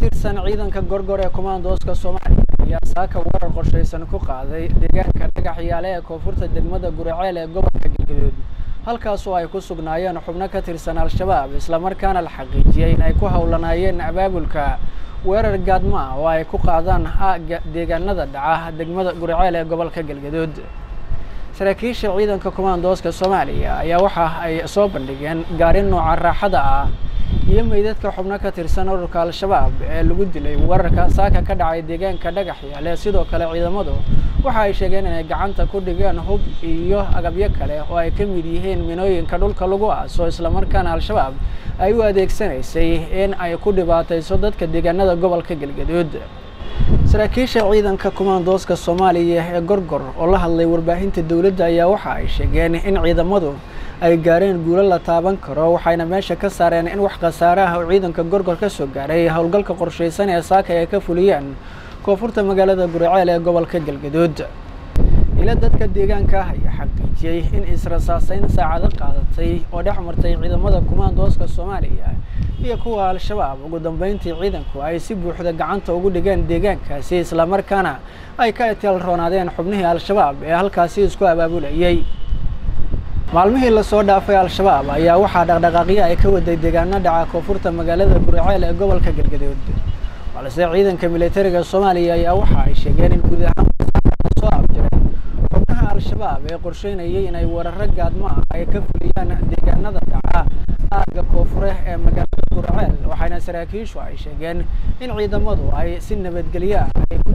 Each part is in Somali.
tirsan ciidanka gorgor ee kumaandooska soomaaliya ayaa saaka warar qorshaysan ku qaaday deegaanka dhagaxyaale ee koonfurta degmada guraceel ee gobolka galgaduud halkaasoo ay ku sugnaayeen xubno ka tirsan al-shabaab islamarkaana la xaqiijiyey in ay ku howlanaayeen abaabulka. Weerar gaadma oo ay ku qaadaan aagga deegaanada dhaca degmada guraceel ee gobolka galgaduud saraakiisha ciidanka kumaandooska soomaaliya ayaa waxa ay soo bandhigeen gaari nooca raaxada ah iyo meydadka xubno ka tirsan ururka al-shabaab ee lagu dilay weerarka saaka ka dhacay deegaanka dhagaxyaale sidoo kale ciidamadu waxa ay sheegeen inay gacanta ku dhigeen hub iyo agabyo kale oo ay ka mid yihiin minooyinka dhulka lagu aaso islamarkaana al-shabaab ay u adeegsanaysay in ay ku dhibaatayso dadka deegaanada gobolka galgaduud. Saraakiisha ciidanka kumaandooska soomaaliya ee gorgor oo la hadlay warbaahinta dowladda ayaa waxa ay sheegeen in ciidamadu ay gaareen guulo la taaban karo waxayna meesha ka saareen in wax khasaare ah oo ciidanka gorgor ka soo gaaray howlgalka qorshaysan ee saaka ay ka fuliyeen koonfurta magaalada guraceel ee gobolka galgaduud. Ila dadka deegaanka ah ayaa xaqiijiyey in israsaaseyn saacado qaadatay oo dhex martay ciidamada kumaandooska soomaaliya iyo kuwa al-shabaab. Ugu dambeyntii ciidanku ay si buuxda gacanta ugu dhigeen deegaankaasi islamarkaana ay ka itelroonaadeen xubnihii al-shabaab ee halkaasi isku abaabulayay maalmihii la soo dhaafay al-shabaab ayaa waxaa dhaqdhaqaaqyo ay ka waday deegaano dhaca koonfurta magaalada guraceel ee gobolka galgaduud. Balse ciidanka militariga soomaaliya ayaa waxa ay sheegeen in guud ahaan soo abjiray xubnaha al-shabaab ee qorsheynayay inay weeraro gaadmo ah ay ka fuliyaan deegaanada dhaca aagga koonfure ee magaalada guraceel waxaana saraakiishu ay sheegeen in ciidamadu ay si nabadgelyo ah ay ku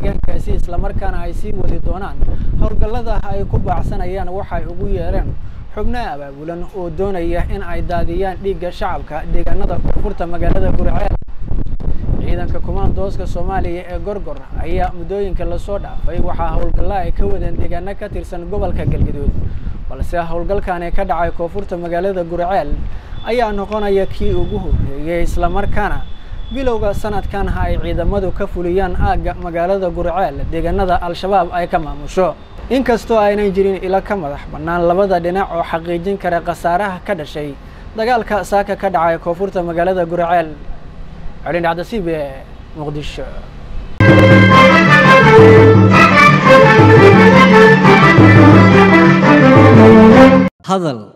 deegaankaasi islamarkaana ay sii wadi doonaan. Howlgallada ay ku baacsanayaan waxay ugu yeereen xubno abaabulan oo doonaya in ay daadiyaan dhiigga shacabka deegaanada koonfurta magaalada guraceel ciidanka kumaandooska soomaaliya ee gorgor ayaa muddooyinka la soo dhaafay waxaa howlgalla ay ka wadeen deegaano ka tirsan gobolka galgaduud. Balse howlgalkani ka dhacay koonfurta magaalada guraceel ayaa noqonaya kii ugu horreeyey islamarkaana bilowga sanadkan ay ciidamadu ka fuliyaan aagga magaalada guraceel deegaanada al-shabaab ay ka maamusho. Inkastoo aynan jirin ilo ka madax bannaan labada dhinac oo xaqiijin kara khasaaraha ka dhashay dagaalka saaka ka dhacay koonfurta magaalada guraceel celin dhacdasiib ee muqdisho. Hadal